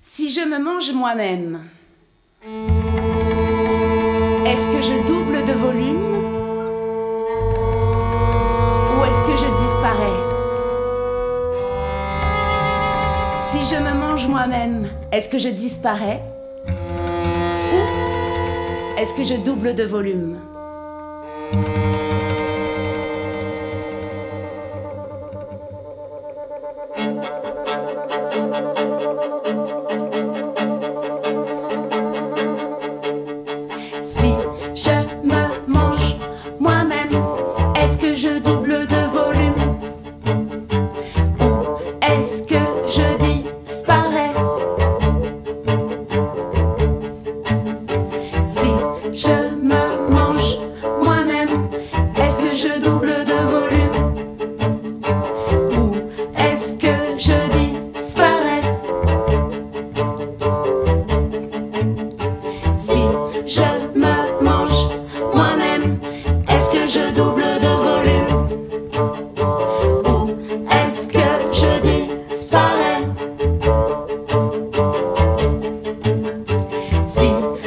Si je me mange moi-même, est-ce que je double de volume ou est-ce que je disparais? Si je me mange moi-même, est-ce que je disparais ou est-ce que je double de volume? Je double de volume. Ou est-ce que je disparais? Si je me mange moi-même, est-ce que je double de volume? Ou est-ce que je disparais? Si je me mange moi-même, est-ce que je double Si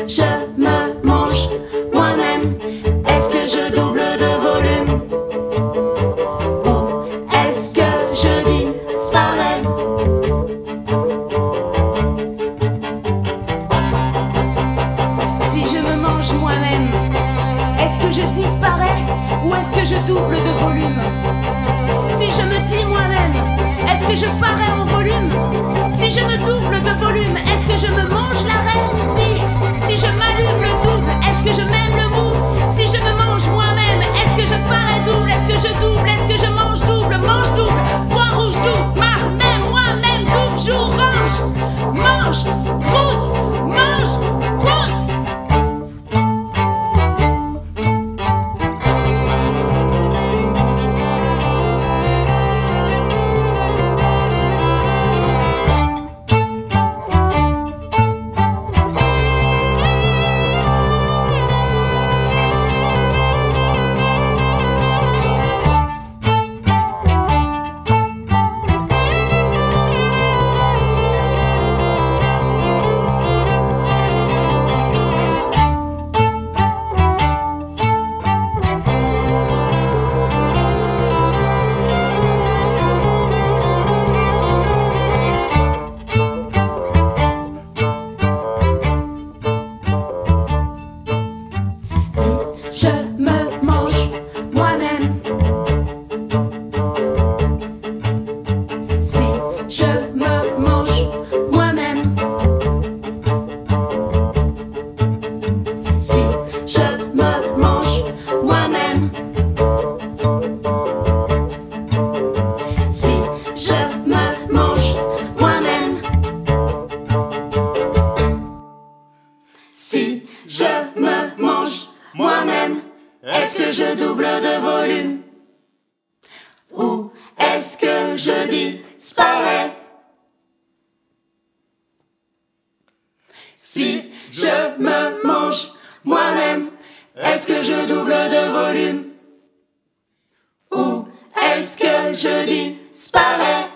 je me mange moi-même, est-ce que je double de volume? Ou est-ce que je disparais? Si je me mange moi-même, est-ce que je disparais? Ou est-ce que je double de volume? Si je me dis moi-même, est-ce que je parais je double de volume. Ou est-ce que je disparais Si je me mange moi-même, est-ce que je double de volume? Ou est-ce que je disparais